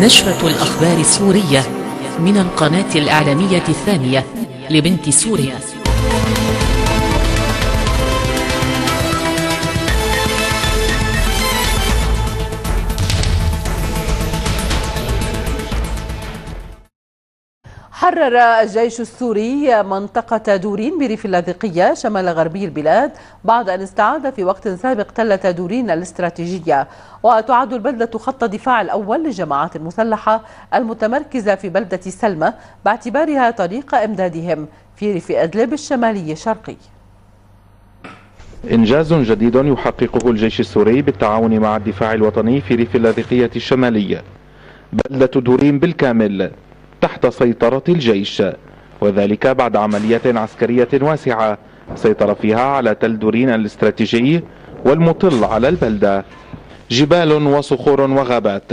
نشرة الأخبار السورية من القناة الإعلامية الثانية لبنت سوريا. حرر الجيش السوري منطقة دورين بريف اللاذقية شمال غربي البلاد بعد أن استعاد في وقت سابق تلة دورين الاستراتيجية. وتعد البلدة خط الدفاع الأول للجماعات المسلحة المتمركزة في بلدة سلمى باعتبارها طريق إمدادهم في ريف أدلب الشمالي الشرقي. إنجاز جديد يحققه الجيش السوري بالتعاون مع الدفاع الوطني في ريف اللاذقية الشمالية. بلدة دورين بالكامل تحت سيطرة الجيش وذلك بعد عملية عسكرية واسعة سيطر فيها على تل دورين الاستراتيجي والمطل على البلدة. جبال وصخور وغابات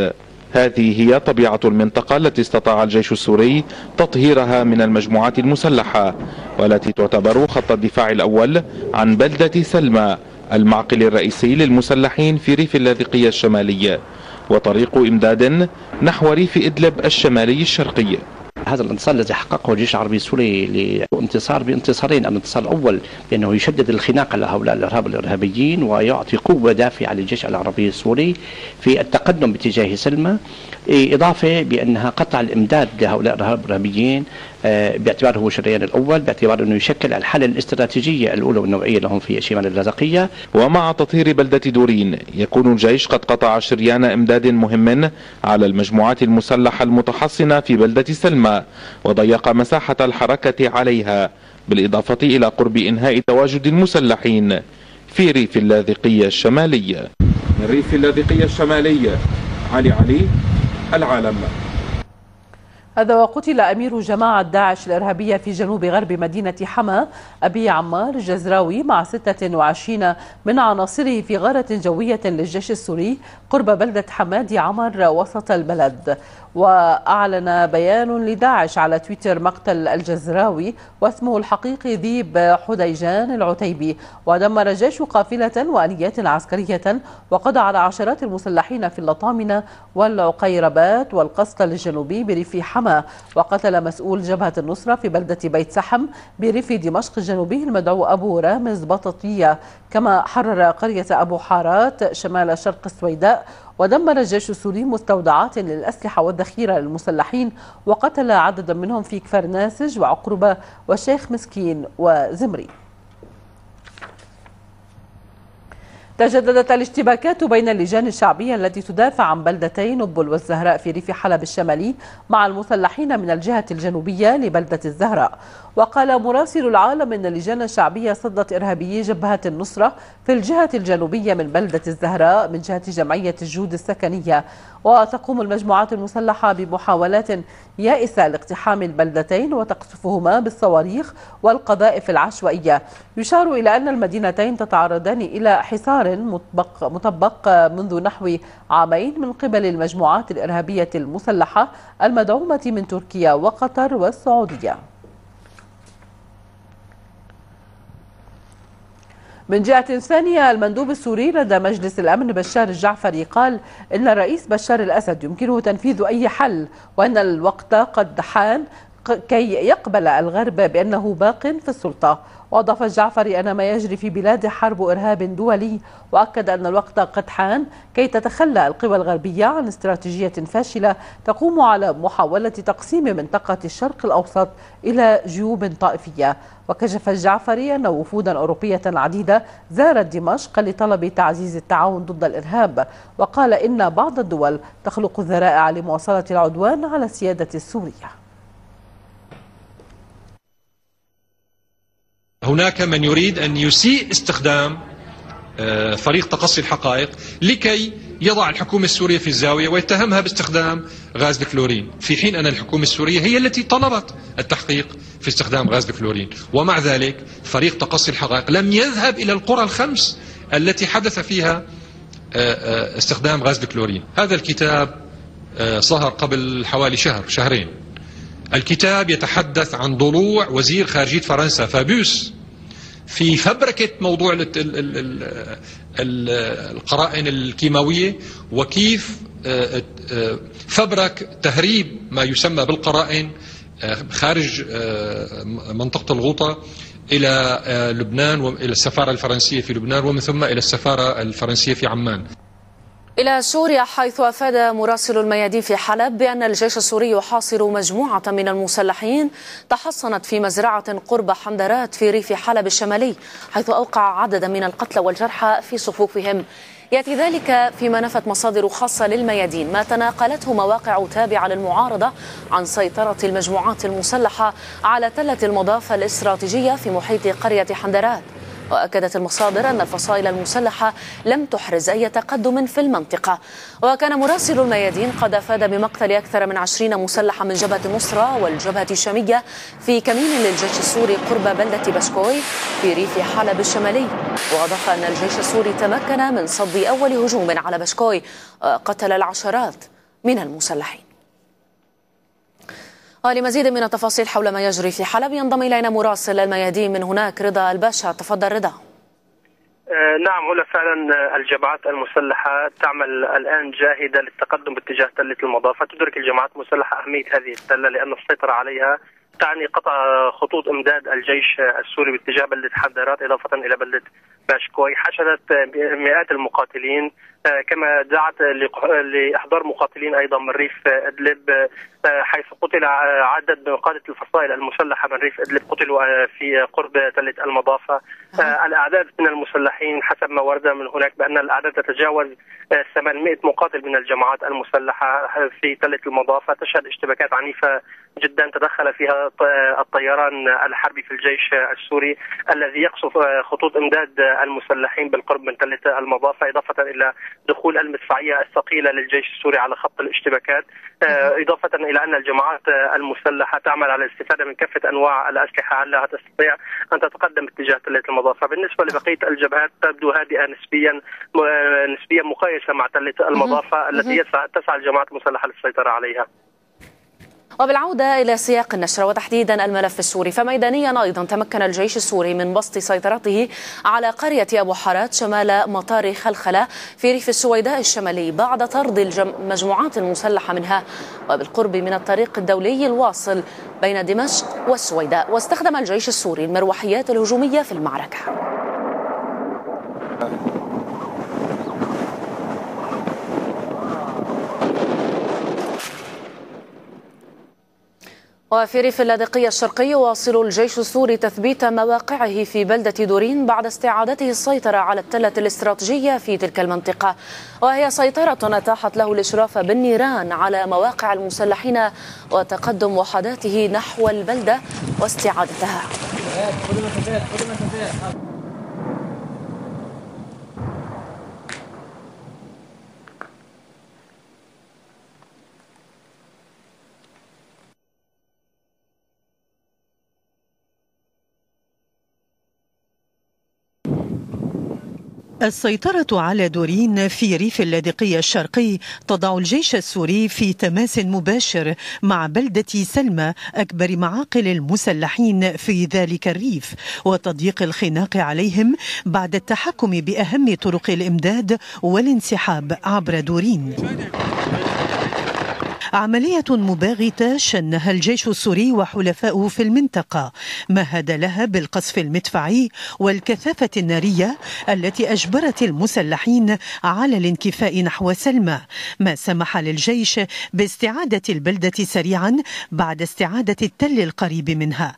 هذه هي طبيعة المنطقة التي استطاع الجيش السوري تطهيرها من المجموعات المسلحة والتي تعتبر خط الدفاع الأول عن بلدة سلمى المعقل الرئيسي للمسلحين في ريف اللاذقية الشمالية وطريق إمداد نحو ريف إدلب الشمالي الشرقي. هذا الانتصار الذي حققه الجيش العربي السوري لانتصار بانتصارين. الانتصار الأول بأنه يشدد الخناق على هؤلاء الإرهاب الارهابيين ويعطي قوة دافعة للجيش العربي السوري في التقدم باتجاه سلمى إضافة بأنها قطع الإمداد لهؤلاء الإرهاب الارهابيين باعتباره هو الشريان الأول باعتبار أنه يشكل الحالة الاستراتيجية الأولى والنوعية لهم في شمال اللاذقيه ومع تطهير بلدة دورين يكون الجيش قد قطع شريان إمداد مهم على المجموعات المسلحة المتحصنة في بلدة سلمى وضيق مساحة الحركة عليها بالإضافة إلى قرب إنهاء تواجد المسلحين في ريف اللاذقية الشمالية. من ريف اللاذقية الشمالية. علي علي العالم. هذا وقتل أمير جماعة داعش الإرهابية في جنوب غرب مدينة حما أبي عمار الجزراوي مع 26 من عناصره في غارة جوية للجيش السوري قرب بلدة حمادي عمر وسط البلد. وأعلن بيان لداعش على تويتر مقتل الجزراوي واسمه الحقيقي ذيب حديجان العتيبي. ودمر الجيش قافلة وآليات عسكرية وقضى على عشرات المسلحين في اللطامنة والعقيربات والقسطل الجنوبي بريف حما. وقتل مسؤول جبهة النصرة في بلدة بيت سحم بريف دمشق الجنوبي المدعو أبو رامز بطاطية كما حرر قرية أبو حارات شمال شرق السويداء ودمر الجيش السوري مستودعات للأسلحة والذخيرة للمسلحين وقتل عددا منهم في كفر ناسج وعقربة وشيخ مسكين وزمري. تجددت الاشتباكات بين اللجان الشعبية التي تدافع عن بلدتي نبل والزهراء في ريف حلب الشمالي مع المسلحين من الجهة الجنوبية لبلدة الزهراء. وقال مراسل العالم أن اللجان الشعبية صدت إرهابيي جبهة النصرة في الجهة الجنوبية من بلدة الزهراء من جهة جمعية الجود السكنية. وتقوم المجموعات المسلحة بمحاولات يائسة لاقتحام البلدتين وتقصفهما بالصواريخ والقذائف العشوائية. يشار إلى أن المدينتين تتعرضان إلى حصار مطبق, مطبق منذ نحو عامين من قبل المجموعات الإرهابية المسلحة المدعومة من تركيا وقطر والسعودية. من جهة ثانية المندوب السوري لدى مجلس الأمن بشار الجعفري قال إن الرئيس بشار الأسد يمكنه تنفيذ أي حل وأن الوقت قد حان كي يقبل الغرب بأنه باق في السلطة. وأضاف الجعفري أن ما يجري في بلاد حرب إرهاب دولي وأكد أن الوقت قد حان كي تتخلى القوى الغربية عن استراتيجية فاشلة تقوم على محاولة تقسيم منطقة الشرق الأوسط إلى جيوب طائفية. وكشف الجعفري أن وفودا أوروبية عديدة زارت دمشق لطلب تعزيز التعاون ضد الإرهاب. وقال إن بعض الدول تخلق الذرائع لمواصلة العدوان على السيادة السورية. هناك من يريد أن يسيء استخدام آه، فريق تقصي الحقائق لكي يضع الحكومة السورية في الزاوية ويتهمها باستخدام غاز الكلورين. في حين أن الحكومة السورية هي التي طلبت التحقيق في استخدام غاز الكلورين. ومع ذلك فريق تقصي الحقائق لم يذهب إلى القرى الخمس التي حدث فيها آه، آه، استخدام غاز الكلورين. هذا الكتاب ظهر قبل حوالي شهر شهرين. الكتاب يتحدث عن ضلوع وزير خارجية فرنسا فابيوس في فبركة موضوع القرائن الكيماوية وكيف آه، آه، فبرك تهريب ما يسمى بالقرائن خارج منطقة الغوطة إلى لبنان وإلى السفارة الفرنسية في لبنان ومن ثم إلى السفارة الفرنسية في عمان. إلى سوريا حيث أفاد مراسل الميادين في حلب بأن الجيش السوري يحاصر مجموعة من المسلحين تحصنت في مزرعة قرب حندرات في ريف حلب الشمالي حيث أوقع عددا من القتلى والجرحى في صفوفهم. يأتي ذلك فيما نفت مصادر خاصة للميادين ما تناقلته مواقع تابعة للمعارضة عن سيطرة المجموعات المسلحة على تلة المضافة الاستراتيجية في محيط قرية حندرات. وأكدت المصادر أن الفصائل المسلحة لم تحرز أي تقدم في المنطقة. وكان مراسل الميادين قد أفاد بمقتل أكثر من عشرين مسلحة من جبهة النصرة والجبهة الشامية في كمين للجيش السوري قرب بلدة بشكوي في ريف حلب الشمالي. وأضاف أن الجيش السوري تمكن من صد أول هجوم على بشكوي قتل العشرات من المسلحين. ولمزيد من التفاصيل حول ما يجري في حلب. ينضم إلينا مراسل الميادين من هناك رضا الباشا. تفضل رضا. آه، نعم هنا فعلا الجماعات المسلحة تعمل الآن جاهدة للتقدم باتجاه تلة المضافة. تدرك الجماعات المسلحة أهمية هذه التلة لأن السيطرة عليها تعني قطع خطوط إمداد الجيش السوري باتجاه بلدة حدارات إضافة إلى بلدة باشكوي. حشدت مئات المقاتلين آه، كما دعت لإحضار مقاتلين أيضا من ريف أدلب آه، حيث قتل عدد من قادة الفصائل المسلحة من ريف أدلب قتلوا آه، في قرب تله المضافة. الأعداد من المسلحين حسب ما ورد من هناك بأن الأعداد تتجاوز 800 مقاتل من الجماعات المسلحة في تله المضافة. تشهد اشتباكات عنيفة جدا تدخل فيها الطيران الحربي في الجيش السوري الذي يقصف خطوط إمداد المسلحين بالقرب من تله المضافة إضافة إلى دخول المدفعية الثقيلة للجيش السوري على خط الاشتباكات. إضافة إلى أن الجماعات المسلحة تعمل على الاستفادة من كافة أنواع الأسلحة لها تستطيع أن تتقدم اتجاه تله المضافة. بالنسبة لبقية الجبهات تبدو هادئة نسبيا نسبيا مقايسة مع تله المضافة التي تسعى الجماعات المسلحة للسيطرة عليها. وبالعودة إلى سياق النشرة وتحديدا الملف السوري فميدانيا أيضا تمكن الجيش السوري من بسط سيطرته على قرية أبو حارات شمال مطار خلخلة في ريف السويداء الشمالي بعد طرد المجموعات المسلحة منها وبالقرب من الطريق الدولي الواصل بين دمشق والسويداء. واستخدم الجيش السوري المروحيات الهجومية في المعركة. وفي ريف اللاذقية الشرقي يواصل الجيش السوري تثبيت مواقعه في بلدة دورين بعد استعادته السيطرة على التلة الاستراتيجية في تلك المنطقة. وهي سيطرة أتاحت له الإشراف بالنيران على مواقع المسلحين وتقدم وحداته نحو البلدة واستعادتها. السيطرة على دورين في ريف اللاذقية الشرقي تضع الجيش السوري في تماس مباشر مع بلدة سلمى أكبر معاقل المسلحين في ذلك الريف. وتضييق الخناق عليهم بعد التحكم بأهم طرق الإمداد والانسحاب عبر دورين. عملية مباغتة شنها الجيش السوري وحلفاؤه في المنطقة. مهد لها بالقصف المدفعي والكثافة النارية التي أجبرت المسلحين على الانكفاء نحو سلمى. ما سمح للجيش باستعادة البلدة سريعا بعد استعادة التل القريب منها.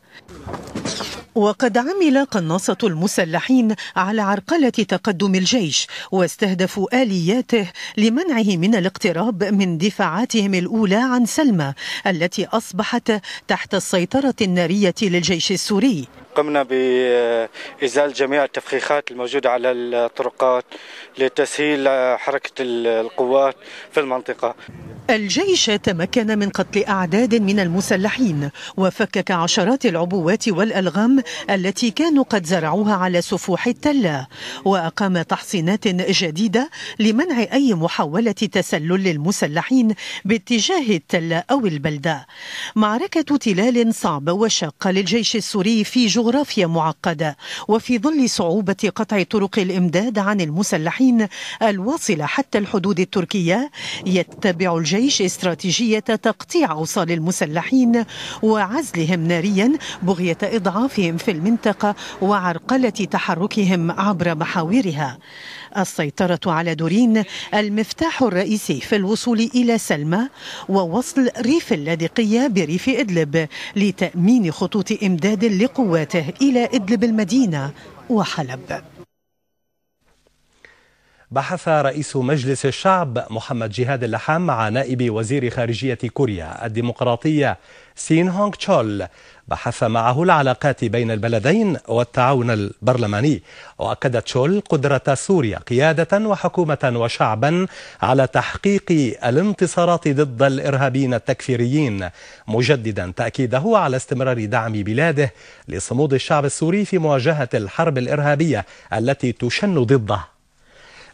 وقد عمل قناصة المسلحين على عرقلة تقدم الجيش واستهدفوا آلياته لمنعه من الاقتراب من دفاعاتهم الأولى عن سلمى التي أصبحت تحت السيطرة النارية للجيش السوري. قمنا بإزالة جميع التفخيخات الموجودة على الطرقات لتسهيل حركة القوات في المنطقة. الجيش تمكن من قتل أعداد من المسلحين وفكك عشرات العبوات والألغام التي كانوا قد زرعوها على سفوح التلة وأقام تحصينات جديدة لمنع أي محاولة تسلل للمسلحين باتجاه التلة أو البلدة. معركة تلال صعبة وشاقة للجيش السوري في جنوب جغرافيا معقدة وفي ظل صعوبة قطع طرق الإمداد عن المسلحين الواصلة حتى الحدود التركية يتبع الجيش استراتيجية تقطيع أوصال المسلحين وعزلهم ناريا بغية إضعافهم في المنطقة وعرقلة تحركهم عبر محاورها. السيطرة على دورين المفتاح الرئيسي في الوصول إلى سلمى ووصل ريف اللاذقية بريف إدلب لتأمين خطوط إمداد لقواته إلى إدلب المدينة وحلب. بحث رئيس مجلس الشعب محمد جهاد اللحام مع نائب وزير خارجية كوريا الديمقراطية سين هونغ تشول بحث معه العلاقات بين البلدين والتعاون البرلماني وأكد تشول قدرة سوريا قيادة وحكومة وشعبا على تحقيق الانتصارات ضد الإرهابيين التكفيريين مجددا تأكيده على استمرار دعم بلاده لصمود الشعب السوري في مواجهة الحرب الإرهابية التي تشن ضده.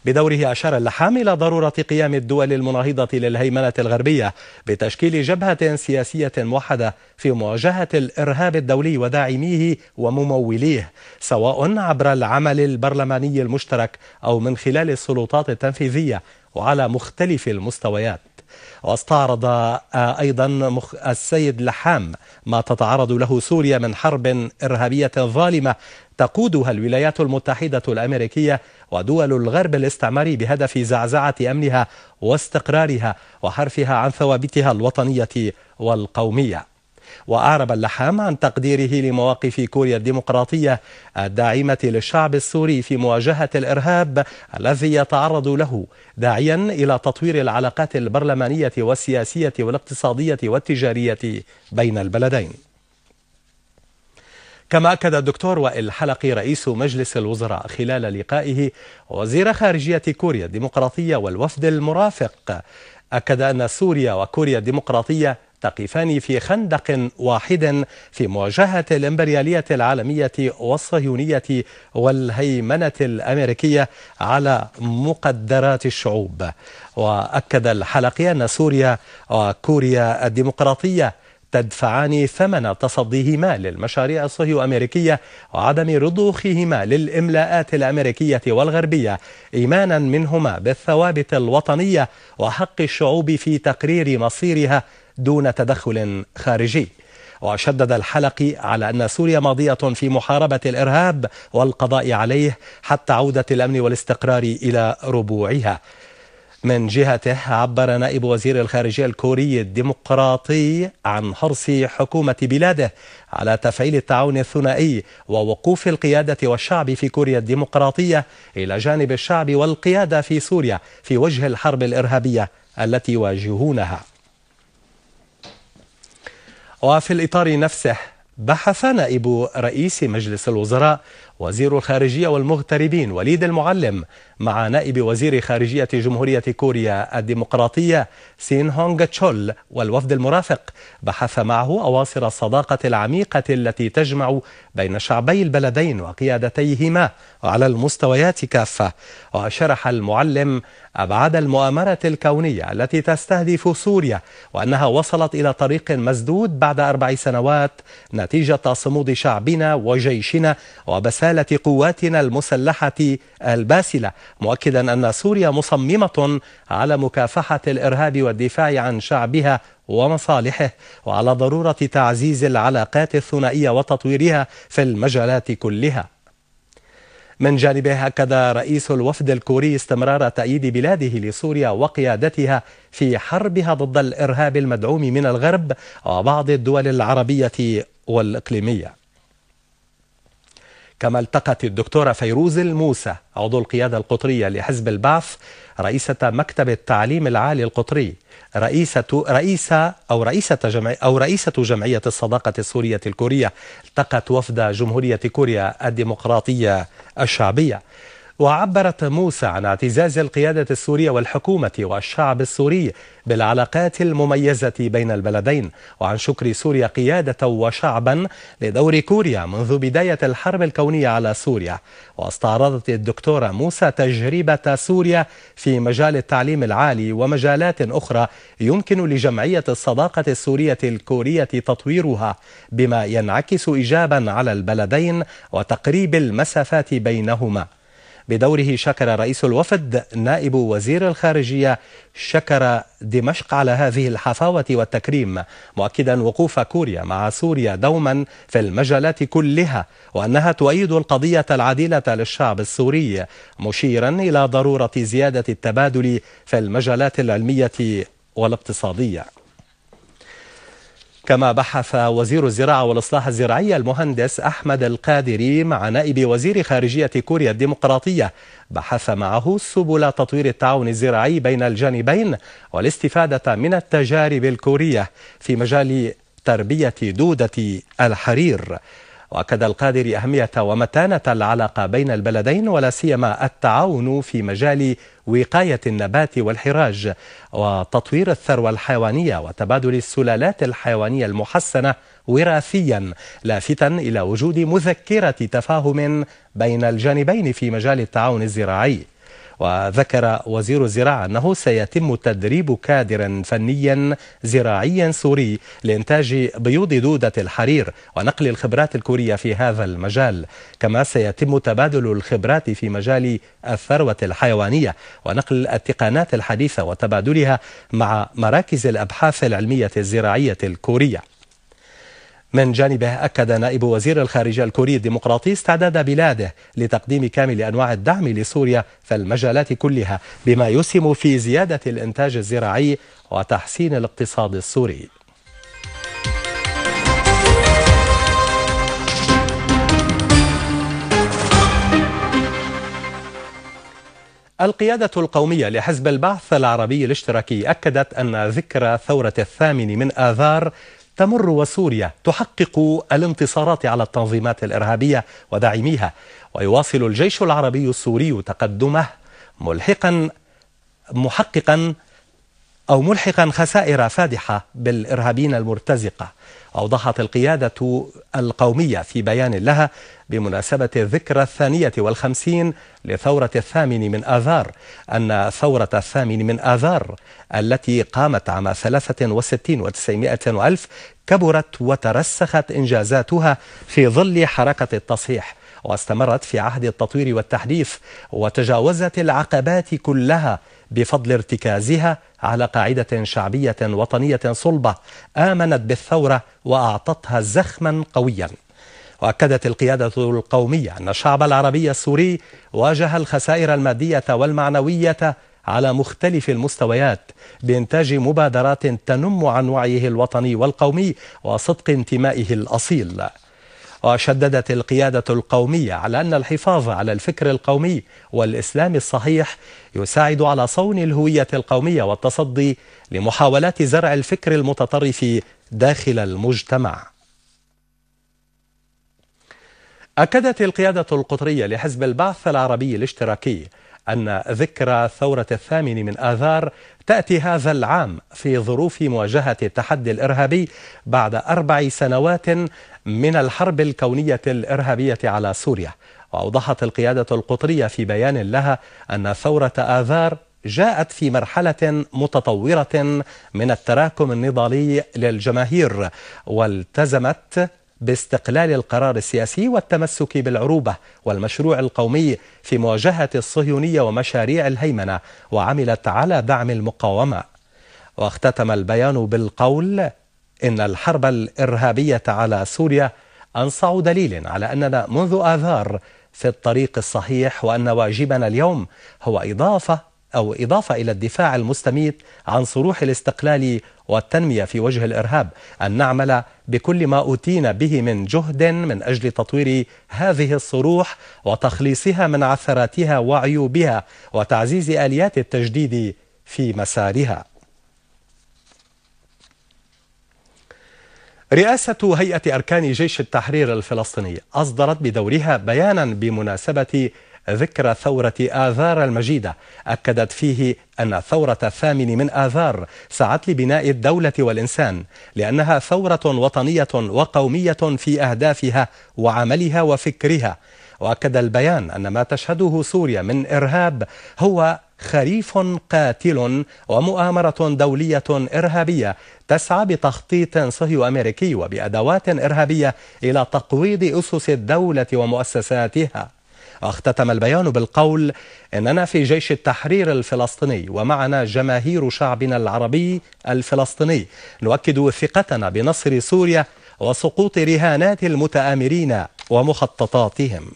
بدوره أشار اللحام إلى ضرورة قيام الدول المناهضة للهيمنة الغربية بتشكيل جبهة سياسية موحدة في مواجهة الإرهاب الدولي وداعميه ومموليه سواء عبر العمل البرلماني المشترك أو من خلال السلطات التنفيذية وعلى مختلف المستويات. واستعرض أيضا السيد لحام ما تتعرض له سوريا من حرب إرهابية ظالمة تقودها الولايات المتحدة الأمريكية ودول الغرب الاستعماري بهدف زعزعة أمنها واستقرارها وحرفها عن ثوابتها الوطنية والقومية. وأعرب اللحام عن تقديره لمواقف كوريا الديمقراطية الداعمة للشعب السوري في مواجهة الإرهاب الذي يتعرض له داعيا إلى تطوير العلاقات البرلمانية والسياسية والاقتصادية والتجارية بين البلدين. كما أكد الدكتور وائل حلقي رئيس مجلس الوزراء خلال لقائه وزير خارجية كوريا الديمقراطية والوفد المرافق أكد أن سوريا وكوريا الديمقراطية تقفان في خندق واحد في مواجهة الإمبريالية العالمية والصهيونية والهيمنة الأمريكية على مقدرات الشعوب. وأكد الحلقي أن سوريا وكوريا الديمقراطية تدفعان ثمن تصديهما للمشاريع الصهيو أمريكية وعدم رضوخهما للإملاءات الأمريكية والغربية إيمانا منهما بالثوابت الوطنية وحق الشعوب في تقرير مصيرها دون تدخل خارجي. وشدد الحلقي على أن سوريا ماضية في محاربة الإرهاب والقضاء عليه حتى عودة الأمن والاستقرار إلى ربوعها. من جهته عبر نائب وزير الخارجية الكوري الديمقراطي عن حرص حكومة بلاده على تفعيل التعاون الثنائي ووقوف القيادة والشعب في كوريا الديمقراطية إلى جانب الشعب والقيادة في سوريا في وجه الحرب الإرهابية التي يواجهونها. وفي الإطار نفسه بحث نائب رئيس مجلس الوزراء وزير الخارجية والمغتربين وليد المعلم مع نائب وزير خارجية جمهورية كوريا الديمقراطية سين هونغ تشول والوفد المرافق. بحث معه أواصر الصداقة العميقة التي تجمع بين شعبي البلدين وقيادتيهما على المستويات كافة. وشرح المعلم أبعاد المؤامرة الكونية التي تستهدف سوريا وأنها وصلت إلى طريق مسدود بعد أربع سنوات نتيجة صمود شعبنا وجيشنا وبسالة قواتنا المسلحة الباسلة مؤكدا أن سوريا مصممة على مكافحة الإرهاب والدفاع عن شعبها ومصالحه وعلى ضرورة تعزيز العلاقات الثنائية وتطويرها في المجالات كلها. من جانبه أكد رئيس الوفد الكوري استمرار تأييد بلاده لسوريا وقيادتها في حربها ضد الإرهاب المدعوم من الغرب وبعض الدول العربية والإقليمية. كما التقت الدكتورة فيروز الموسى عضو القيادة القطرية لحزب البعث رئيسة مكتب التعليم العالي القطري رئيسة رئيسة أو رئيسة جمعية أو رئيسة جمعية الصداقة السورية الكورية التقت وفد جمهورية كوريا الديمقراطية الشعبية. وعبرت موسى عن اعتزاز القيادة السورية والحكومة والشعب السوري بالعلاقات المميزة بين البلدين وعن شكر سوريا قيادة وشعبا لدور كوريا منذ بداية الحرب الكونية على سوريا. واستعرضت الدكتورة موسى تجربة سوريا في مجال التعليم العالي ومجالات أخرى يمكن لجمعية الصداقة السورية الكورية تطويرها بما ينعكس إيجابا على البلدين وتقريب المسافات بينهما. بدوره شكر رئيس الوفد نائب وزير الخارجية شكر دمشق على هذه الحفاوة والتكريم مؤكدا وقوف كوريا مع سوريا دوما في المجالات كلها وأنها تؤيد القضية العادلة للشعب السوري مشيرا إلى ضرورة زيادة التبادل في المجالات العلمية والاقتصادية. كما بحث وزير الزراعة والإصلاح الزراعي المهندس أحمد القادري مع نائب وزير خارجية كوريا الديمقراطية. بحث معه سبل تطوير التعاون الزراعي بين الجانبين والاستفادة من التجارب الكورية في مجال تربية دودة الحرير. وأكد القادر أهمية ومتانة العلاقة بين البلدين ولا سيما التعاون في مجال وقاية النبات والحراج وتطوير الثروة الحيوانية وتبادل السلالات الحيوانية المحسنة وراثيا لافتا إلى وجود مذكرة تفاهم بين الجانبين في مجال التعاون الزراعي. وذكر وزير الزراعة أنه سيتم تدريب كادر فنيا زراعيا سوري لإنتاج بيوض دودة الحرير ونقل الخبرات الكورية في هذا المجال. كما سيتم تبادل الخبرات في مجال الثروة الحيوانية ونقل التقانات الحديثة وتبادلها مع مراكز الأبحاث العلمية الزراعية الكورية. من جانبه أكد نائب وزير الخارجية الكوري الديمقراطي استعداد بلاده لتقديم كامل أنواع الدعم لسوريا في المجالات كلها بما يسهم في زيادة الإنتاج الزراعي وتحسين الاقتصاد السوري. القيادة القومية لحزب البعث العربي الاشتراكي أكدت أن ذكرى ثورة الثامن من آذار تمر وسوريا تحقق الانتصارات على التنظيمات الإرهابية وداعميها ويواصل الجيش العربي السوري تقدمه ملحقا محققا أو ملحقا خسائر فادحة بالإرهابيين المرتزقة. أوضحت القيادة القومية في بيان لها بمناسبة الذكرى الثانية والخمسين لثورة الثامن من آذار أن ثورة الثامن من آذار التي قامت عام 63 وتسعمائة وألف كبرت وترسخت إنجازاتها في ظل حركة التصحيح. واستمرت في عهد التطوير والتحديث وتجاوزت العقبات كلها بفضل ارتكازها على قاعدة شعبية وطنية صلبة آمنت بالثورة وأعطتها زخما قويا. وأكدت القيادة القومية أن الشعب العربي السوري واجه الخسائر المادية والمعنوية على مختلف المستويات بإنتاج مبادرات تنم عن وعيه الوطني والقومي وصدق انتمائه الأصيل. وشددت القيادة القومية على أن الحفاظ على الفكر القومي والإسلام الصحيح يساعد على صون الهوية القومية والتصدي لمحاولات زرع الفكر المتطرف داخل المجتمع. أكدت القيادة القطرية لحزب البعث العربي الاشتراكي أن ذكرى ثورة الثامن من آذار تأتي هذا العام في ظروف مواجهة التحدي الإرهابي بعد أربع سنوات من الحرب الكونية الإرهابية على سوريا. وأوضحت القيادة القطرية في بيان لها أن ثورة آذار جاءت في مرحلة متطورة من التراكم النضالي للجماهير والتزمت باستقلال القرار السياسي والتمسك بالعروبة والمشروع القومي في مواجهة الصهيونية ومشاريع الهيمنة وعملت على دعم المقاومة. واختتم البيان بالقول إن الحرب الإرهابية على سوريا أنصع دليل على أننا منذ آذار في الطريق الصحيح وأن واجبنا اليوم هو إضافة أو إضافة إلى الدفاع المستميت عن صروح الاستقلال والتنمية في وجه الإرهاب أن نعمل بكل ما أوتينا به من جهد من أجل تطوير هذه الصروح وتخليصها من عثراتها وعيوبها وتعزيز آليات التجديد في مسارها. رئاسة هيئة أركان جيش التحرير الفلسطيني أصدرت بدورها بيانا بمناسبة ذكرى ثورة آذار المجيدة أكدت فيه أن الثورة الثامن من آذار سعت لبناء الدولة والإنسان لأنها ثورة وطنية وقومية في أهدافها وعملها وفكرها. وأكد البيان أن ما تشهده سوريا من إرهاب هو خريف قاتل ومؤامرة دولية إرهابية تسعى بتخطيط صهيو أمريكي وبأدوات إرهابية إلى تقويض أسس الدولة ومؤسساتها. أختتم البيان بالقول إننا في جيش التحرير الفلسطيني ومعنا جماهير شعبنا العربي الفلسطيني. نؤكد ثقتنا بنصر سوريا وسقوط رهانات المتآمرين ومخططاتهم.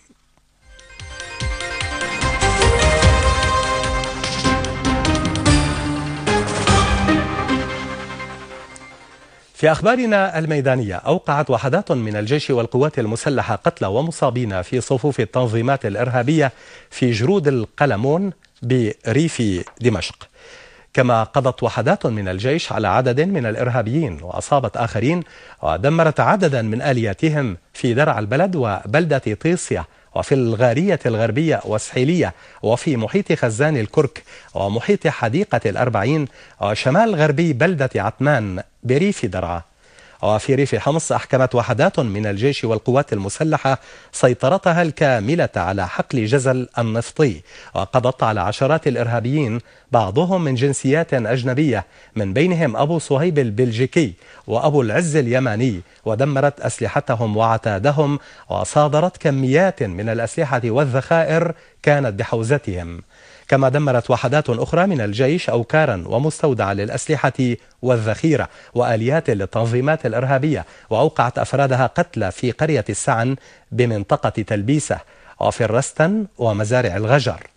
في أخبارنا الميدانية أوقعت وحدات من الجيش والقوات المسلحة قتلى ومصابين في صفوف التنظيمات الإرهابية في جرود القلمون بريف دمشق. كما قضت وحدات من الجيش على عدد من الإرهابيين وأصابت آخرين ودمرت عددا من آلياتهم في درع البلد وبلدة طيسيا وفي الغارية الغربية والسحيلية وفي محيط خزان الكرك ومحيط حديقة الأربعين وشمال غربي بلدة عتمان بريف درعا. وفي ريف حمص أحكمت وحدات من الجيش والقوات المسلحة سيطرتها الكاملة على حقل جزل النفطي. وقضت على عشرات الإرهابيين بعضهم من جنسيات أجنبية من بينهم أبو صهيب البلجيكي وأبو العز اليماني ودمرت أسلحتهم وعتادهم وصادرت كميات من الأسلحة والذخائر كانت بحوزتهم. كما دمرت وحدات أخرى من الجيش أوكارا ومستودعا للأسلحة والذخيرة وآليات للتنظيمات الإرهابية وأوقعت أفرادها قتلى في قرية السعن بمنطقة تلبيسة وفي الرستن ومزارع الغجر.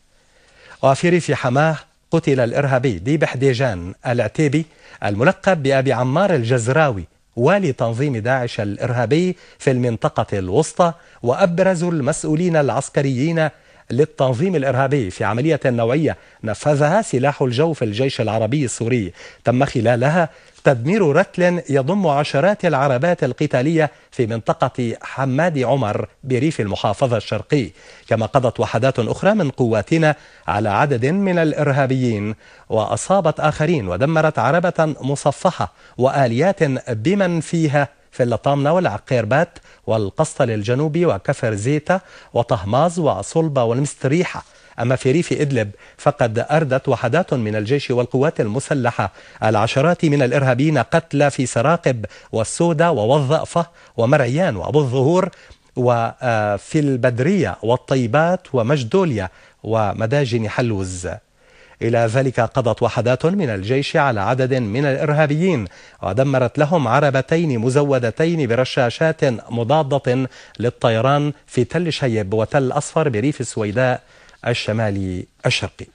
وفي ريف حماة قتل الإرهابي ديبح ديجان العتيبي الملقب بأبي عمار الجزراوي والي تنظيم داعش الإرهابي في المنطقة الوسطى وأبرز المسؤولين العسكريين للتنظيم الإرهابي في عملية نوعية نفذها سلاح الجو في الجيش العربي السوري. تم خلالها تدمير رتل يضم عشرات العربات القتالية في منطقة حماد عمر بريف المحافظة الشرقي. كما قضت وحدات أخرى من قواتنا على عدد من الإرهابيين وأصابت آخرين ودمرت عربة مصفحة وآليات بمن فيها في اللطامنة والعقيربات والقسطل الجنوبي وكفر زيتا وطهماز وصلبة والمستريحة. أما في ريف إدلب فقد أردت وحدات من الجيش والقوات المسلحة العشرات من الإرهابيين قتلى في سراقب والسودة ووظأفة ومرعيان وأبو الظهور وفي البدرية والطيبات ومجدوليا ومداجن حلوز. إلى ذلك قضت وحدات من الجيش على عدد من الإرهابيين ودمرت لهم عربتين مزودتين برشاشات مضادة للطيران في تل شيب وتل أصفر بريف السويداء الشمالي الشرقي.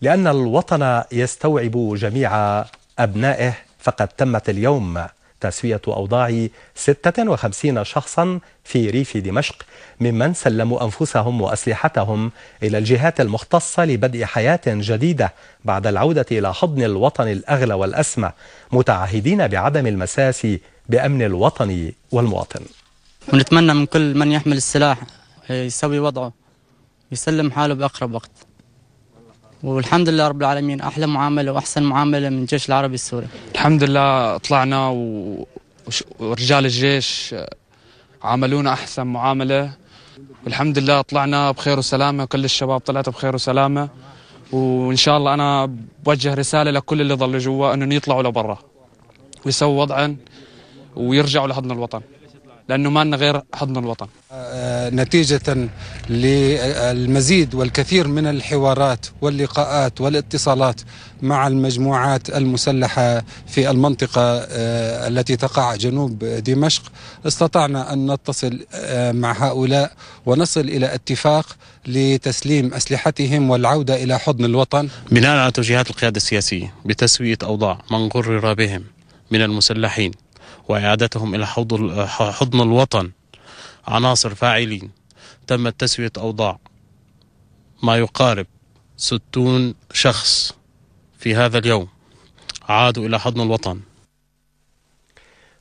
لأن الوطن يستوعب جميع أبنائه فقد تمت اليوم تسوية أوضاع 56 شخصا في ريف دمشق ممن سلموا أنفسهم وأسلحتهم إلى الجهات المختصة لبدء حياة جديدة بعد العودة إلى حضن الوطن الأغلى والأسمى متعهدين بعدم المساس بأمن الوطن والمواطن. ونتمنى من كل من يحمل السلاح يسوي وضعه يسلم حاله بأقرب وقت. والحمد لله رب العالمين. أحلى معاملة وأحسن معاملة من الجيش العربي السوري. الحمد لله طلعنا ورجال الجيش عاملونا أحسن معاملة. والحمد لله طلعنا بخير وسلامة كل الشباب طلعت بخير وسلامة. وإن شاء الله أنا بوجه رسالة لكل اللي ضلوا جوا إنهم يطلعوا لبرا ويسووا وضعا ويرجعوا لحضن الوطن. لأنه ما لنا غير حضن الوطن. آه، نتيجة للمزيد والكثير من الحوارات واللقاءات والاتصالات مع المجموعات المسلحة في المنطقة آه، التي تقع جنوب دمشق. استطعنا أن نتصل آه، مع هؤلاء ونصل إلى اتفاق لتسليم أسلحتهم والعودة إلى حضن الوطن. بناء على توجيهات القيادة السياسية بتسوية أوضاع من غرر بهم من المسلحين وإعادتهم إلى حضن الوطن. عناصر فاعلين. تمت تسوية أوضاع. ما يقارب ستون شخص في هذا اليوم عادوا إلى حضن الوطن.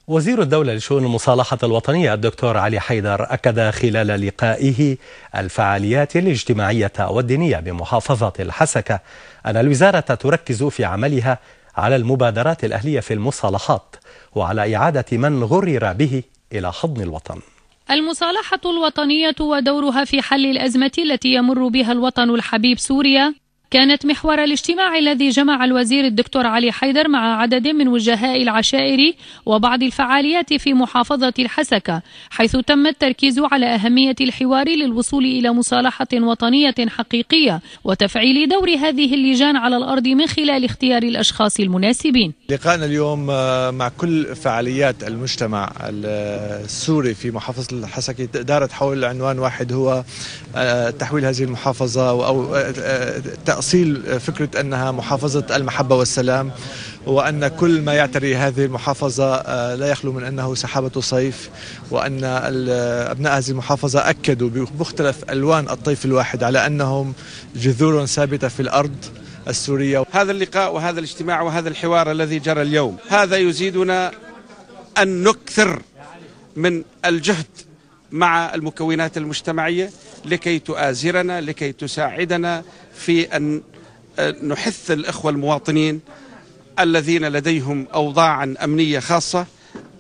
وزير الدولة لشؤون المصالحة الوطنية الدكتور علي حيدر أكد خلال لقائه الفعاليات الاجتماعية والدينية بمحافظة الحسكة أن الوزارة تركز في عملها على المبادرات الأهلية في المصالحات. وعلى إعادة من غرر به إلى حضن الوطن. المصالحة الوطنية ودورها في حل الأزمة التي يمر بها الوطن الحبيب سوريا كانت محور الاجتماع الذي جمع الوزير الدكتور علي حيدر مع عدد من وجهاء العشائر وبعض الفعاليات في محافظة الحسكة حيث تم التركيز على أهمية الحوار للوصول إلى مصالحة وطنية حقيقية وتفعيل دور هذه اللجان على الأرض من خلال اختيار الأشخاص المناسبين. لقاءنا اليوم آه، مع كل فعاليات المجتمع السوري في محافظة الحسكة دارت حول عنوان واحد هو آه، تحويل هذه المحافظة أو آه، تأصيل فكرة أنها محافظة المحبة والسلام وأن كل ما يعتري هذه المحافظة آه، لا يخلو من أنه سحابة صيف وأن أبناء هذه المحافظة أكدوا بمختلف ألوان الطيف الواحد على أنهم جذور ثابتة في الأرض السورية. هذا اللقاء وهذا الاجتماع وهذا الحوار الذي جرى اليوم هذا يزيدنا أن نكثر من الجهد مع المكونات المجتمعية لكي تؤازرنا لكي تساعدنا في أن نحث الإخوة المواطنين الذين لديهم أوضاعا أمنية خاصة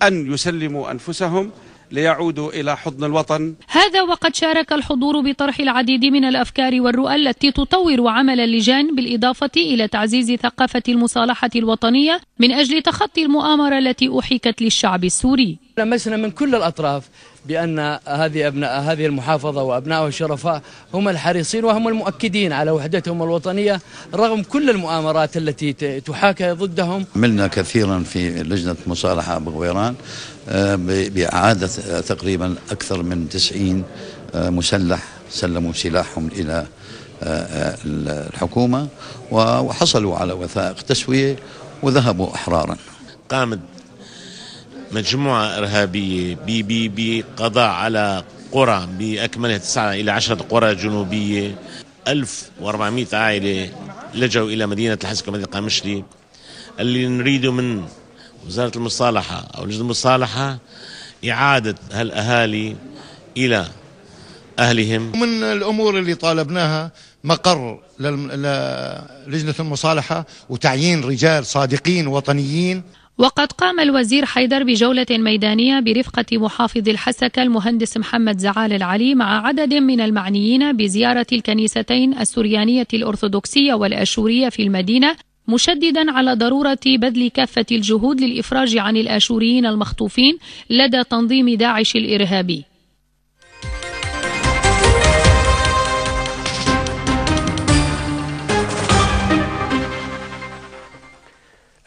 أن يسلموا أنفسهم ليعودوا إلى حضن الوطن. هذا وقد شارك الحضور بطرح العديد من الأفكار والرؤى التي تطور عمل اللجان بالإضافة إلى تعزيز ثقافة المصالحة الوطنية من أجل تخطي المؤامرة التي أحيكت للشعب السوري. لمسنا من كل الأطراف بأن هذه أبناء هذه المحافظة وأبنائها الشرفاء هم الحريصين وهم المؤكدين على وحدتهم الوطنية رغم كل المؤامرات التي تحاكى ضدهم. عملنا كثيرا في لجنة مصالحة أبو غويران آه، بإعادة تقريبا أكثر من 90 آه، مسلح سلموا سلاحهم إلى آه، الحكومة وحصلوا على وثائق تسوية وذهبوا أحرارا. قامت مجموعة إرهابية. بقضاء على قرى بأكملها تسعة إلى عشرة قرى جنوبية. 1400 عائلة لجوا إلى مدينة الحسكة ومدينة قامشلي. اللي نريده من وزارة المصالحة أو لجنة المصالحة إعادة هالأهالي إلى أهلهم. من الأمور اللي طالبناها مقر للجنة المصالحة وتعيين رجال صادقين وطنيين. وقد قام الوزير حيدر بجولة ميدانية برفقة محافظ الحسكة المهندس محمد زعال العلي مع عدد من المعنيين بزيارة الكنيستين السريانية الأرثوذكسية والأشورية في المدينة مشددا على ضرورة بذل كافة الجهود للإفراج عن الآشوريين المخطوفين لدى تنظيم داعش الإرهابي.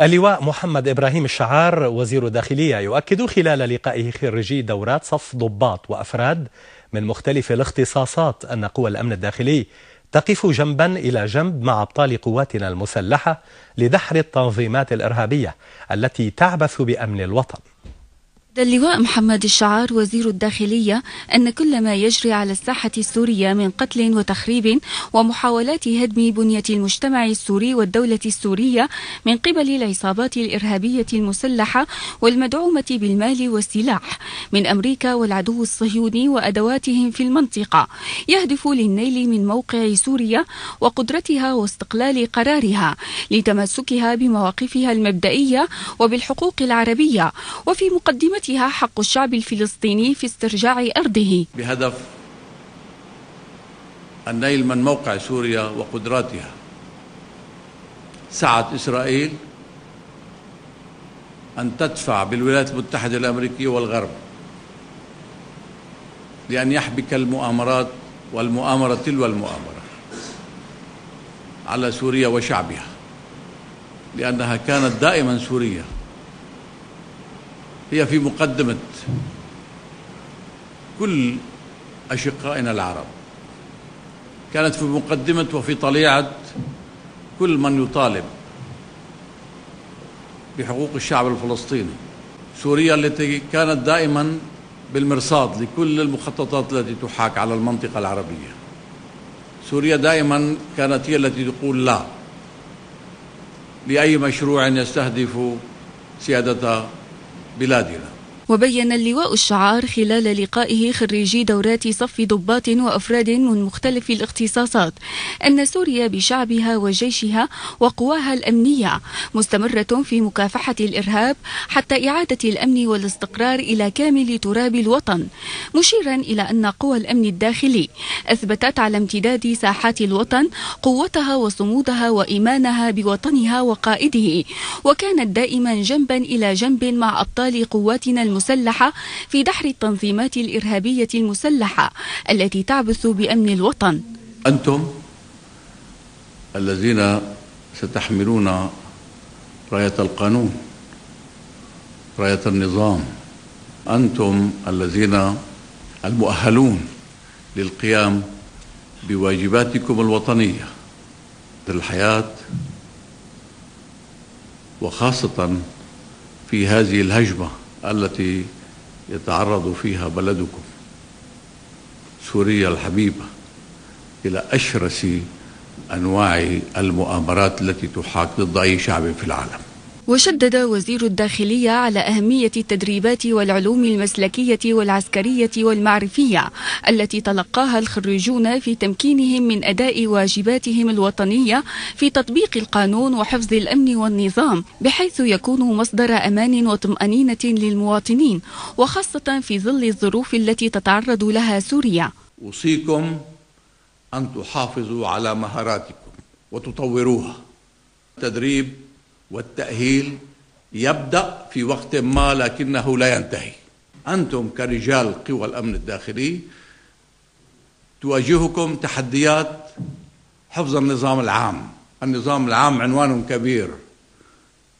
اللواء محمد إبراهيم الشعار وزير الداخلية يؤكد خلال لقائه خريجي دورات صف ضباط وأفراد من مختلف الاختصاصات أن قوى الأمن الداخلي تقف جنبا إلى جنب مع أبطال قواتنا المسلحة لدحر التنظيمات الإرهابية التي تعبث بأمن الوطن. اللواء محمد الشعار وزير الداخلية أن كل ما يجري على الساحة السورية من قتل وتخريب ومحاولات هدم بنية المجتمع السوري والدولة السورية من قبل العصابات الإرهابية المسلحة والمدعومة بالمال والسلاح من أمريكا والعدو الصهيوني وأدواتهم في المنطقة. يهدف للنيل من موقع سوريا وقدرتها واستقلال قرارها لتمسكها بمواقفها المبدئية وبالحقوق العربية. وفي مقدمة ذاتها حق الشعب الفلسطيني في استرجاع أرضه. بهدف النيل من موقع سوريا وقدراتها. سعت إسرائيل أن تدفع بالولايات المتحدة الأمريكية والغرب لأن يحبك المؤامرات والمؤامرة تلو المؤامرة على سوريا وشعبها لأنها كانت دائما سوريا هي في مقدمة كل أشقائنا العرب. كانت في مقدمة وفي طليعة كل من يطالب بحقوق الشعب الفلسطيني. سوريا التي كانت دائما بالمرصاد لكل المخططات التي تحاك على المنطقة العربية. سوريا دائما كانت هي التي تقول لا لأي مشروع يستهدف سيادة بلادنا. وبين اللواء الشعار خلال لقائه خريجي دورات صف ضباط وأفراد من مختلف الاختصاصات أن سوريا بشعبها وجيشها وقواها الأمنية مستمرة في مكافحة الإرهاب حتى إعادة الأمن والاستقرار إلى كامل تراب الوطن مشيرا إلى أن قوى الأمن الداخلي أثبتت على امتداد ساحات الوطن قوتها وصمودها وإيمانها بوطنها وقائده وكانت دائما جنبا إلى جنب مع أبطال قواتنا المسلحة في دحر التنظيمات الإرهابية المسلحة التي تعبث بأمن الوطن. أنتم الذين ستحملون راية القانون راية النظام. أنتم الذين المؤهلون للقيام بواجباتكم الوطنية الحياة وخاصة في هذه الهجمة التي يتعرض فيها بلدكم سوريا الحبيبة إلى أشرس أنواع المؤامرات التي تحاك ضد أي شعب في العالم. وشدد وزير الداخلية على أهمية التدريبات والعلوم المسلكية والعسكرية والمعرفية التي تلقاها الخريجون في تمكينهم من أداء واجباتهم الوطنية في تطبيق القانون وحفظ الأمن والنظام بحيث يكون مصدر أمان وطمأنينة للمواطنين وخاصة في ظل الظروف التي تتعرض لها سوريا. أوصيكم أن تحافظوا على مهاراتكم وتطوروها. التدريب والتأهيل يبدأ في وقت ما لكنه لا ينتهي. أنتم كرجال قوى الأمن الداخلي تواجهكم تحديات حفظ النظام العام. النظام العام عنوان كبير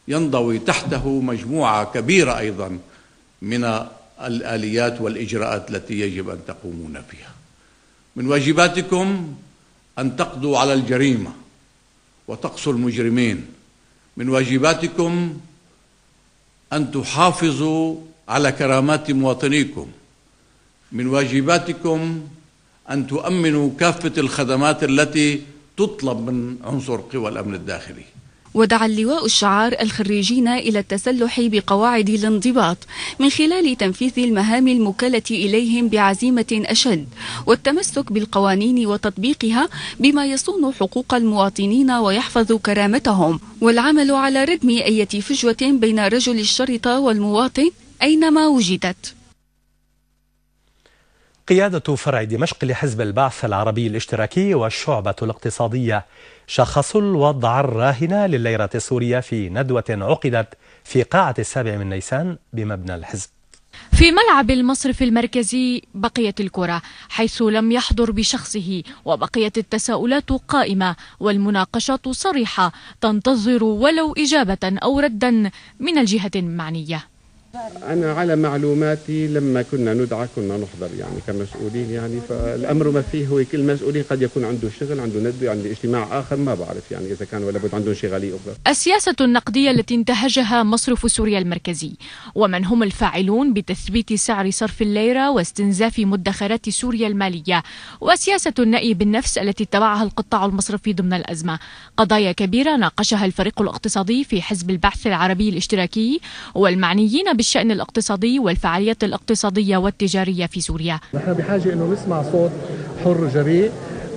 ينضوي تحته مجموعة كبيرة أيضا من الآليات والإجراءات التي يجب أن تقومون فيها من واجباتكم أن تقضوا على الجريمة وتقصوا المجرمين. من واجباتكم أن تحافظوا على كرامات مواطنيكم. من واجباتكم أن تؤمنوا كافة الخدمات التي تطلب من عنصر قوى الأمن الداخلي. ودعا اللواء الشعار الخريجين إلى التسلح بقواعد الانضباط من خلال تنفيذ المهام الموكلة إليهم بعزيمة أشد والتمسك بالقوانين وتطبيقها بما يصون حقوق المواطنين ويحفظ كرامتهم. والعمل على ردم أي فجوة بين رجل الشرطة والمواطن أينما وجدت. قيادة فرع دمشق لحزب البعث العربي الاشتراكي والشعبة الاقتصادية شخصوا الوضع الراهن لليرة السورية في ندوة عقدت في قاعة السابع من نيسان بمبنى الحزب. في ملعب المصرف المركزي بقيت الكرة حيث لم يحضر بشخصه وبقيت التساؤلات قائمة والمناقشات صريحة تنتظر ولو إجابة أو ردا من الجهة المعنية. أنا على معلوماتي لما كنا ندعى كنا نحضر يعني كمسؤولين يعني فالأمر ما فيه هو كل مسؤولين قد يكون عنده شغل عنده ندوة عنده اجتماع آخر ما بعرف يعني إذا كان ولا بد عنده شغالية أخرى. السياسة النقدية التي انتهجها مصرف سوريا المركزي ومن هم الفاعلون بتثبيت سعر صرف الليرة واستنزاف مدخرات سوريا المالية وسياسة النأي بالنفس التي اتبعها القطاع المصرفي ضمن الأزمة. قضايا كبيرة ناقشها الفريق الاقتصادي في حزب البحث العربي الاشتراكي والمعنيين بالشأن الاقتصادي والفعاليات الاقتصادية والتجارية في سوريا. نحن بحاجة أنه نسمع صوت حر جريء.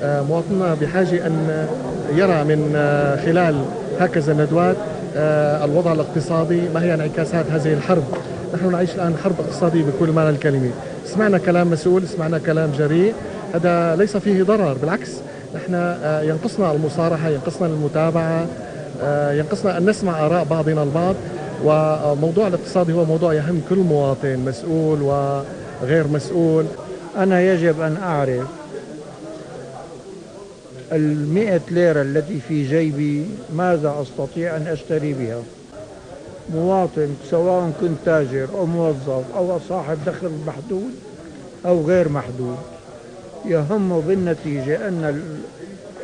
آه، مواطننا بحاجة أن يرى من آه، خلال هكذا ندوات آه، الوضع الاقتصادي ما هي انعكاسات هذه الحرب. نحن نعيش الآن حرب اقتصادية بكل معنى الكلمة. سمعنا كلام مسؤول سمعنا كلام جريء. هذا ليس فيه ضرر بالعكس. نحن ينقصنا المصارحة ينقصنا المتابعة ينقصنا أن نسمع آراء بعضنا البعض. وموضوع الاقتصادي هو موضوع يهم كل مواطن مسؤول وغير مسؤول. أنا يجب أن أعرف المئة ليرة التي في جيبي ماذا أستطيع أن أشتري بها؟ مواطن سواء كنت تاجر أو موظف أو صاحب دخل محدود أو غير محدود. يهم بالنتيجة أن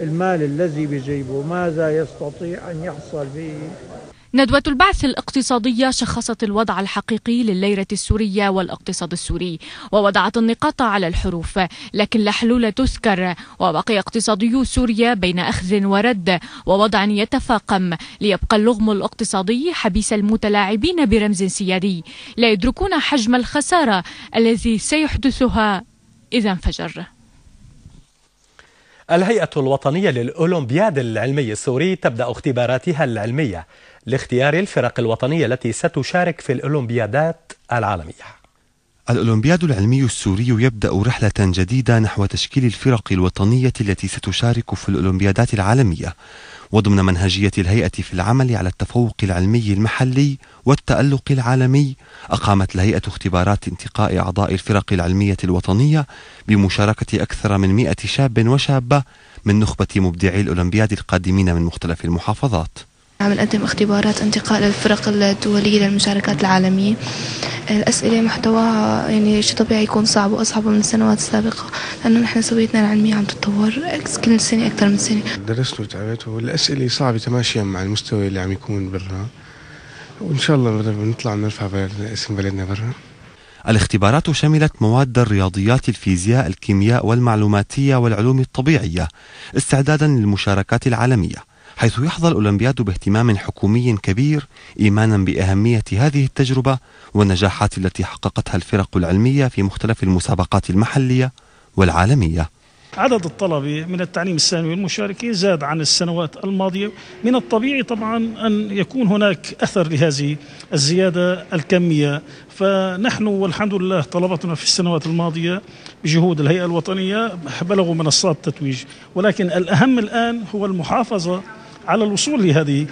المال الذي بجيبه ماذا يستطيع أن يحصل به؟ ندوة البعث الاقتصادية شخصت الوضع الحقيقي لليرة السورية والاقتصاد السوري ووضعت النقاط على الحروف لكن لا حلول تذكر. وبقي اقتصاديو سوريا بين أخذ ورد ووضع يتفاقم ليبقى اللغم الاقتصادي حبيس المتلاعبين برمز سيادي. لا يدركون حجم الخسارة الذي سيحدثها إذا انفجر. الهيئة الوطنية للأولمبياد العلمي السوري تبدأ اختباراتها العلمية. لاختيار الفرق الوطنية التي ستشارك في الأولمبيادات العالمية. الأولمبياد العلمي السوري يبدأ رحلة جديدة نحو تشكيل الفرق الوطنية التي ستشارك في الأولمبيادات العالمية وضمن منهجية الهيئة في العمل على التفوق العلمي المحلي والتألق العالمي أقامت الهيئة اختبارات انتقاء أعضاء الفرق العلمية الوطنية بمشاركة أكثر من مئة شاب وشابة من نخبة مبدعي الأولمبياد القادمين من مختلف المحافظات. عم نقدم اختبارات انتقاء للفرق الدولية للمشاركات العالمية. الأسئلة محتواها يعني شيء طبيعي يكون صعب وأصعب من السنوات السابقة لأنه نحن سويتنا العلمية عم تتطور كل سنة أكثر من سنة. درست وتعبت والأسئلة صعبة تماشيا مع المستوى اللي عم يكون برا. وإن شاء الله بنطلع نرفع اسم بلدنا برا. الاختبارات شملت مواد الرياضيات الفيزياء الكيمياء والمعلوماتية والعلوم الطبيعية استعدادا للمشاركات العالمية. حيث يحظى الأولمبياد باهتمام حكومي كبير إيمانا بأهمية هذه التجربة والنجاحات التي حققتها الفرق العلمية في مختلف المسابقات المحلية والعالمية. عدد الطلبة من التعليم الثانوي المشاركين زاد عن السنوات الماضية. من الطبيعي طبعا أن يكون هناك أثر لهذه الزيادة الكمية. فنحن والحمد لله طلبتنا في السنوات الماضية بجهود الهيئة الوطنية بلغوا منصات تتويج. ولكن الأهم الآن هو المحافظة على الوصول لهذه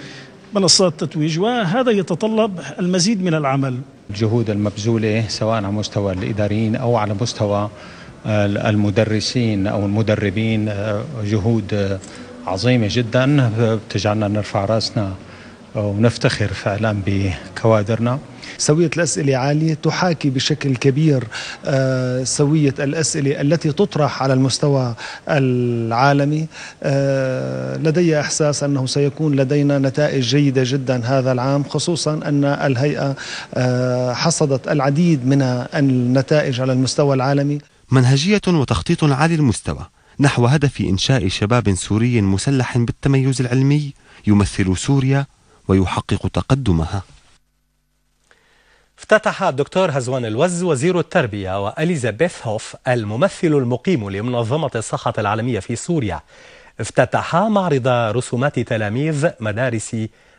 منصات التتويج وهذا يتطلب المزيد من العمل. الجهود المبذولة سواء على مستوى الإداريين أو على مستوى المدرسين أو المدربين جهود عظيمة جدا. بتجعلنا نرفع رأسنا ونفتخر فعلا بكوادرنا. سوية الأسئلة عالية تحاكي بشكل كبير آه، سوية الأسئلة التي تطرح على المستوى العالمي. آه، لدي إحساس أنه سيكون لدينا نتائج جيدة جدا هذا العام خصوصا أن الهيئة آه، حصدت العديد من النتائج على المستوى العالمي. منهجية وتخطيط عالي المستوى. نحو هدف إنشاء شباب سوري مسلح بالتميز العلمي يمثل سوريا ويحقق تقدمها. افتتح الدكتور هزوان الوز وزير التربية وأليزابيث هوف الممثل المقيم لمنظمة الصحة العالمية في سوريا. افتتحا معرض رسومات تلاميذ مدارس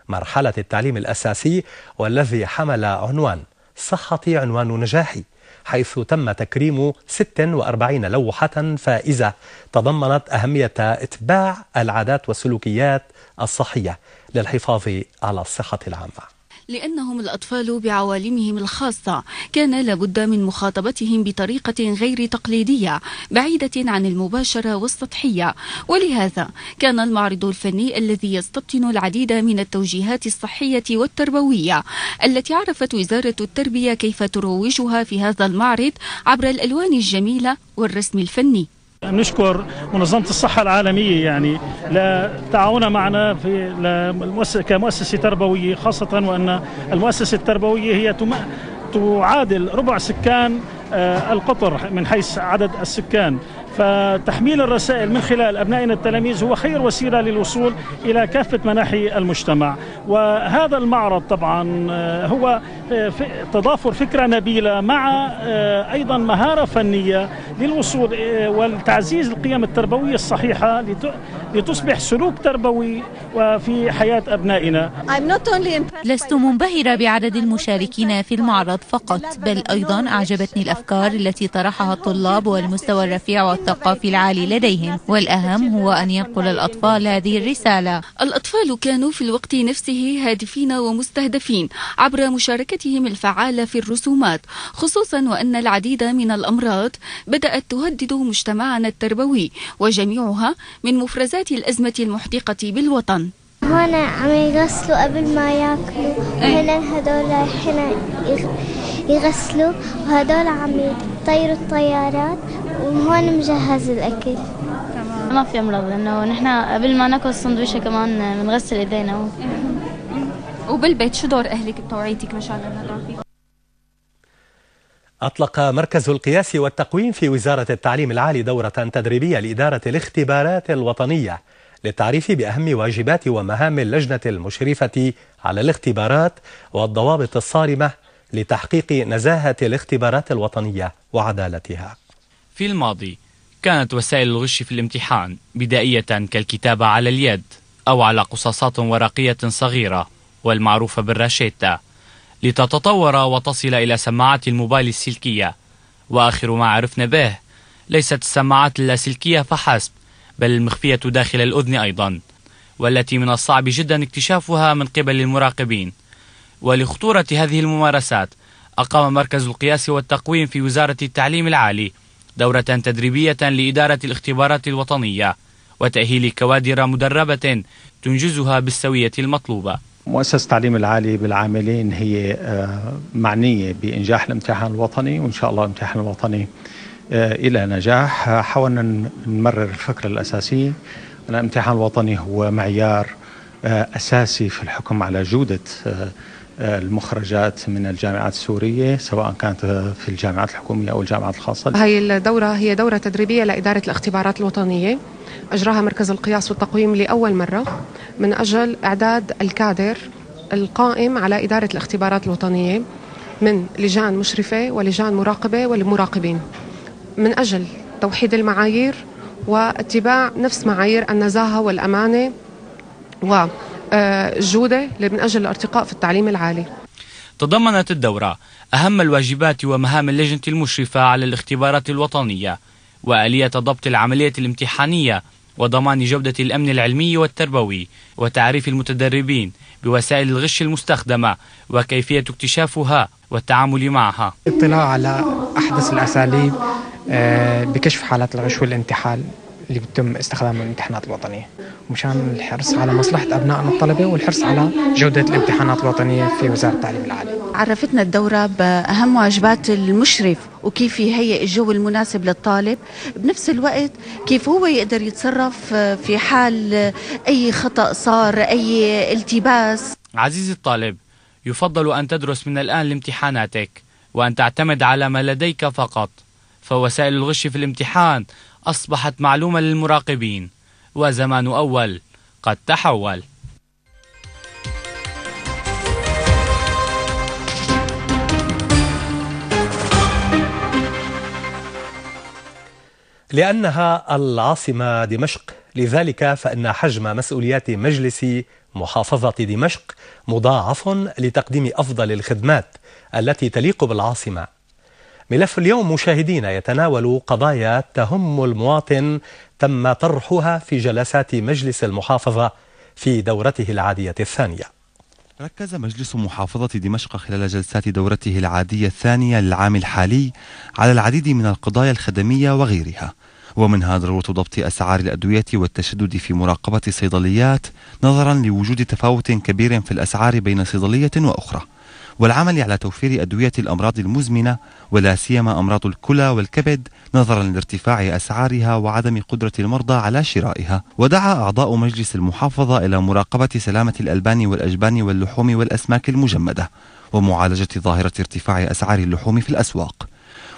مرحلة التعليم الأساسي والذي حمل عنوان صحتي عنوان نجاحي حيث تم تكريم 46 لوحة فائزة تضمنت أهمية إتباع العادات والسلوكيات الصحية للحفاظ على الصحة العامة. لأنهم الأطفال بعوالمهم الخاصة. كان لابد من مخاطبتهم بطريقة غير تقليدية بعيدة عن المباشرة والسطحية. ولهذا كان المعرض الفني الذي يستبطن العديد من التوجيهات الصحية والتربوية التي عرفت وزارة التربية كيف تروجها في هذا المعرض عبر الألوان الجميلة والرسم الفني. نشكر منظمة الصحة العالمية يعني لتعاونها معنا في كمؤسسة تربوية خاصة وأن المؤسسة التربوية هي تعادل ربع سكان آه، القطر من حيث عدد السكان. فتحميل الرسائل من خلال أبنائنا التلاميذ هو خير وسيلة للوصول إلى كافة مناحي المجتمع. وهذا المعرض طبعا آه، هو آه، تضافر فكرة نبيلة مع آه، أيضا مهارة فنية للوصول والتعزيز القيم التربوية الصحيحة لتصبح سلوك تربوي وفي حياة أبنائنا. لست منبهرة بعدد المشاركين في المعرض فقط بل أيضا أعجبتني الأفكار التي طرحها الطلاب والمستوى الرفيع والثقافي العالي لديهم والأهم هو أن ينقل الأطفال هذه الرسالة. الأطفال كانوا في الوقت نفسه هادفين ومستهدفين عبر مشاركتهم الفعالة في الرسومات خصوصا وأن العديد من الأمراض بدأت تهدد مجتمعنا التربوي وجميعها من مفرزات الأزمة المحدقة بالوطن. هون عم يغسلوا قبل ما ياكلوا هنا هدول رايحين يغسلوا وهدول عم يطيروا الطيارات وهون مجهز الأكل. ما في أمراض لأنه نحن قبل ما ناكل السندويشة كمان بنغسل إيدينا. وبالبيت شو دور أهلك بتوعيتك مشان النظافة؟ أطلق مركز القياس والتقويم في وزارة التعليم العالي دورة تدريبية لإدارة الاختبارات الوطنية للتعريف بأهم واجبات ومهام اللجنة المشرفة على الاختبارات والضوابط الصارمة لتحقيق نزاهة الاختبارات الوطنية وعدالتها. في الماضي كانت وسائل الغش في الامتحان بدائية كالكتابة على اليد أو على قصاصات ورقية صغيرة والمعروفة بالراشيتا لتتطور وتصل إلى سماعات الموبايل السلكية. وآخر ما عرفنا به ليست السماعات اللاسلكية فحسب بل المخفية داخل الأذن أيضا والتي من الصعب جدا اكتشافها من قبل المراقبين. ولخطورة هذه الممارسات أقام مركز القياس والتقويم في وزارة التعليم العالي دورة تدريبية لإدارة الاختبارات الوطنية وتأهيل كوادر مدربة تنجزها بالسوية المطلوبة. مؤسسة التعليم العالي بالعاملين هي آه، معنية بإنجاح الامتحان الوطني وإن شاء الله الامتحان الوطني آه، إلى نجاح. حاولنا نمرر الفكرة الأساسية الامتحان الوطني هو معيار آه، أساسي في الحكم على جودة المخرجات من الجامعات السورية سواء كانت في الجامعات الحكومية أو الجامعات الخاصة. هاي الدورة هي دورة تدريبية لإدارة الاختبارات الوطنية. أجراها مركز القياس والتقويم لأول مرة من أجل إعداد الكادر القائم على إدارة الاختبارات الوطنية من لجان مشرفة ولجان مراقبة والمراقبين. من أجل توحيد المعايير واتباع نفس معايير النزاهة والأمانة و الجودة من أجل الارتقاء في التعليم العالي. تضمنت الدورة أهم الواجبات ومهام اللجنة المشرفة على الاختبارات الوطنية وآلية ضبط العملية الامتحانية وضمان جودة الأمن العلمي والتربوي وتعريف المتدربين بوسائل الغش المستخدمة وكيفية اكتشافها والتعامل معها. اطلاع على أحدث الأساليب آه، بكشف حالات الغش والانتحال. اللي بيتم استخدامه الامتحانات الوطنية مشان الحرص على مصلحة أبنائنا الطلبة والحرص على جودة الامتحانات الوطنية في وزارة التعليم العالي. عرفتنا الدورة بأهم واجبات المشرف وكيف يهيئ الجو المناسب للطالب. بنفس الوقت كيف هو يقدر يتصرف في حال أي خطأ صار أي التباس. عزيزي الطالب يفضل أن تدرس من الآن لامتحاناتك وأن تعتمد على ما لديك فقط فوسائل الغش في الامتحان أصبحت معلومة للمراقبين وزمان أول قد تحول. لأنها العاصمة دمشق لذلك فإن حجم مسؤوليات مجلس محافظة دمشق مضاعف لتقديم أفضل الخدمات التي تليق بالعاصمة. ملف اليوم مشاهدينا يتناول قضايا تهم المواطن تم طرحها في جلسات مجلس المحافظة في دورته العادية الثانية. ركز مجلس محافظة دمشق خلال جلسات دورته العادية الثانية للعام الحالي على العديد من القضايا الخدمية وغيرها ومنها ضرورة ضبط أسعار الأدوية والتشدد في مراقبة الصيدليات نظرا لوجود تفاوت كبير في الأسعار بين صيدلية وأخرى. والعمل على توفير أدوية الأمراض المزمنة ولا سيما أمراض الكلى والكبد نظرا لارتفاع أسعارها وعدم قدرة المرضى على شرائها. ودعا أعضاء مجلس المحافظة إلى مراقبة سلامة الألبان والأجبان واللحوم والأسماك المجمدة ومعالجة ظاهرة ارتفاع أسعار اللحوم في الأسواق.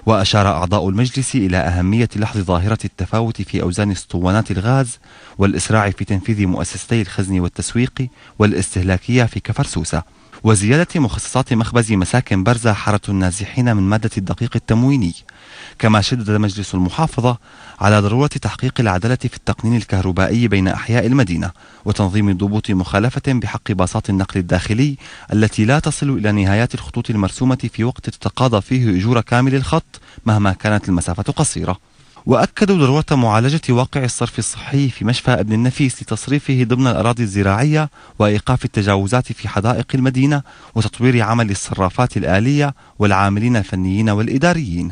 وأشار أعضاء المجلس إلى أهمية لحظ ظاهرة التفاوت في أوزان اسطوانات الغاز والإسراع في تنفيذ مؤسستي الخزن والتسويق والاستهلاكية في كفرسوسة. وزيادة مخصصات مخبز مساكن برزة حارة النازحين من مادة الدقيق التمويني. كما شدد مجلس المحافظة على ضرورة تحقيق العدالة في التقنين الكهربائي بين أحياء المدينة وتنظيم ضبوط مخالفة بحق باصات النقل الداخلي التي لا تصل إلى نهايات الخطوط المرسومة في وقت تتقاضى فيه أجور كامل الخط مهما كانت المسافة قصيرة. وأكدوا ضرورة معالجة واقع الصرف الصحي في مشفى ابن النفيس لتصريفه ضمن الأراضي الزراعية وإيقاف التجاوزات في حدائق المدينة وتطوير عمل الصرافات الآلية والعاملين الفنيين والإداريين.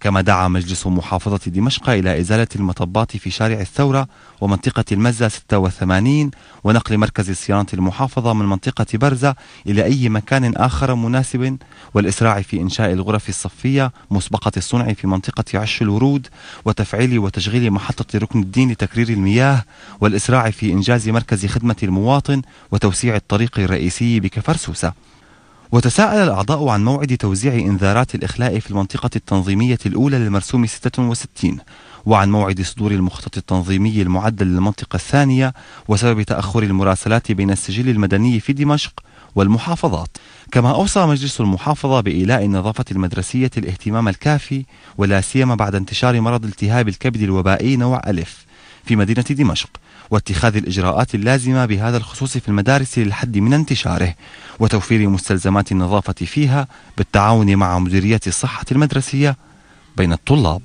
كما دعا مجلس محافظة دمشق إلى إزالة المطبات في شارع الثورة ومنطقة المزة 86 ونقل مركز صيانة المحافظة من منطقة برزة إلى أي مكان آخر مناسب والإسراع في إنشاء الغرف الصفية مسبقة الصنع في منطقة عش الورود وتفعيل وتشغيل محطة ركن الدين لتكرير المياه والإسراع في إنجاز مركز خدمة المواطن وتوسيع الطريق الرئيسي بكفرسوسة. وتساءل الأعضاء عن موعد توزيع إنذارات الإخلاء في المنطقة التنظيمية الأولى للمرسوم 66 وعن موعد صدور المخطط التنظيمي المعدل للمنطقة الثانية وسبب تأخر المراسلات بين السجل المدني في دمشق والمحافظات. كما أوصى مجلس المحافظة بإيلاء النظافة المدرسية الاهتمام الكافي ولا سيما بعد انتشار مرض التهاب الكبد الوبائي نوع ألف في مدينة دمشق. واتخاذ الإجراءات اللازمة بهذا الخصوص في المدارس للحد من انتشاره وتوفير مستلزمات النظافة فيها بالتعاون مع مديرية الصحة المدرسية بين الطلاب.